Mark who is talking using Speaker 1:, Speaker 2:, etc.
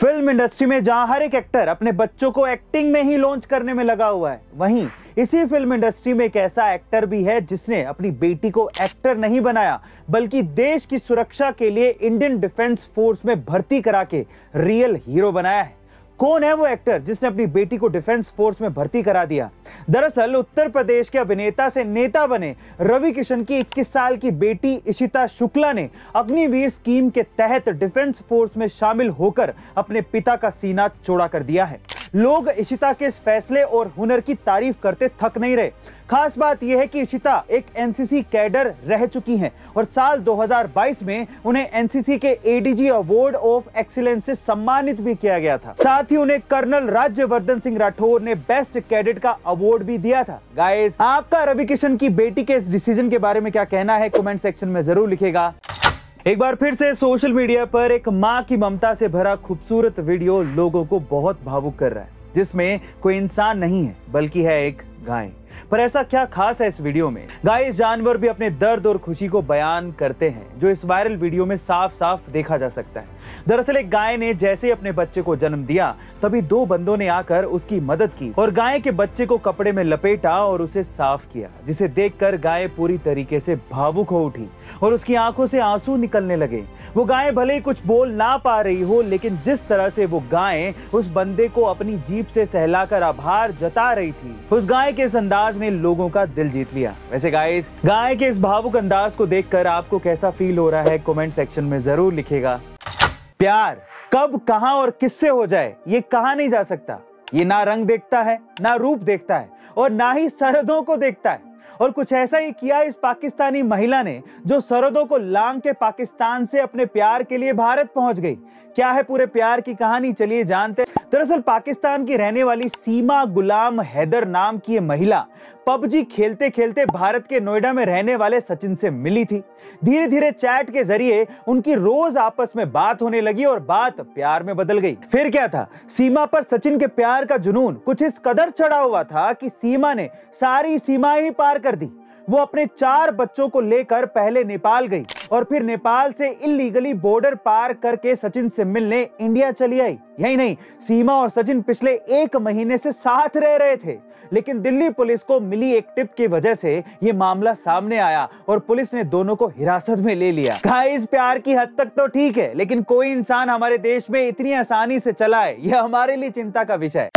Speaker 1: Film industry में जहाँ हर एक एक्टर अपने बच्चों को एक्टिंग में ही लॉन्च करने में लगा हुआ है। वहीं, इसी फ़िल्म इंडस्ट्री में एक ऐसा एक्टर भी है जिसने अपनी बेटी को एक्टर नहीं बनाया, बल्कि देश की सुरक्षा के लिए इंडियन डिफेंस फोर्स में भर्ती करा के रियल हीरो बनाया है। कौन है वो एक्टर जिसने अपनी बेटी को डिफेंस फोर्स में भर्ती करा दिया? दरअसल, उत्तर प्रदेश के अभिनेता से नेता बने रवि किशन की 21 साल की बेटी इशिता शुक्ला ने अग्निवीर स्कीम के तहत डिफेंस फोर्स में शामिल होकर अपने पिता का सीना चौड़ा कर दिया है। लोग इशिता के इस फैसले और हुनर की तारीफ़ करते थक नहीं रहे। खास बात यह है कि इशिता एक एनसीसी कैडर रह चुकी हैं और साल 2022 में उन्हें एनसीसी के एडीजी अवार्ड ऑफ़ एक्सीलेंस से सम्मानित भी किया गया था। साथ ही उन्हें कर्नल राज्यवर्धन सिंह राठौर ने बेस्ट कैडेट का अवार्ड भी दिया था। गाइस आपका रवि किशन की बेटी के इस डिसीज़न के बारे में क्या कहना है? कमेंट सेक्शन में ज़रूर लिखेगा। एक बार फिर से सोशल मीडिया पर एक माँ की ममता से भरा खूबसूरत वीडियो लोगों को बहुत भावुक कर रहा है, जिसमें कोई इंसान नहीं है, बल्कि है एक गाय। पर ऐसा क्या खास है इस वीडियो में? गाय जानवर भी अपने दर्द और खुशी को बयान करते हैं, जो इस वायरल वीडियो में साफ़ साफ़ देखा जा सकता है। दरअसल एक गाय ने जैसे ही अपने बच्चे को जन्म दिया, तभी दो बंदों ने आकर उसकी मदद की और गाय के बच्चे को कपड़े में लपेटा और उसे साफ़ किया, जिसे देखकर गाय पूरी तरीके से भावुक हो उठी और उसकी आँखों से आँसू निकलने लगे। वो गाय भले ही कुछ बोल ना पा रही हो, लेकिन जिस तरह से वो गाय उस बंदे को अपनी जीप से सहलाकर आभार जता रही थी, उस गाय के इस अंदाज ने लोगों का दिल जीत लिया। वैसे गाइस गाय के इस भावुक अंदाज को देखकर आपको कैसा फील हो रहा है कमेंट सेक्शन में ज़रूर लिखेगा। प्यार कब, कहाँ और किससे हो जाए, ये कहा नहीं जा सकता। ये ना रंग देखता है, ना रूप देखता है और ना ही सरहदों को देखता है। और कुछ ऐसा ही किया इस पाकिस्तानी महिला ने जो सरहदों को लांग के पाकिस्तान से अपने प्यार के लिए भारत पहुँच गई। क्या है पूरे प्यार की कहानी? चलिए जानते दरअसल पाकिस्तान की रहने वाली सीमा गुलाम हैदर नाम की ये महिला पबजी खेलते खेलते भारत के नोएडा में रहने वाले सचिन से मिली थी। धीरे धीरे चैट के ज़रिए उनकी रोज आपस में बात होने लगी और बात प्यार में बदल गई। फिर क्या था? सीमा पर सचिन के प्यार का जुनून कुछ इस कदर चढ़ा हुआ था कि सीमा ने सारी सीमाएँ ही पार कर दी। वो अपने चार बच्चों को लेकर पहले नेपाल गई और फिर नेपाल से इलीगली बॉर्डर पार करके सचिन से मिलने इंडिया चली आई। यही नहीं, सीमा और सचिन पिछले एक महीने से साथ रह रहे थे, लेकिन दिल्ली पुलिस को मिली एक टिप की वजह से ये मामला सामने आया और पुलिस ने दोनों को हिरासत में ले लिया। इस प्यार की हद तक तो ठीक है, लेकिन कोई इंसान हमारे देश में इतनी आसानी से चला है यह हमारे लिए चिंता का विषय